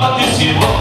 Patricinho.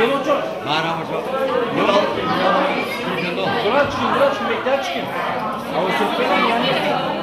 Yo'lovchi. Marhamat. Yo'lovchi. Yo'lovchi. Yo'lovchi. Yo'lovchi. Yo'lovchi. Yo'lovchi. Yo'lovchi. Yo'lovchi. Yo'lovchi.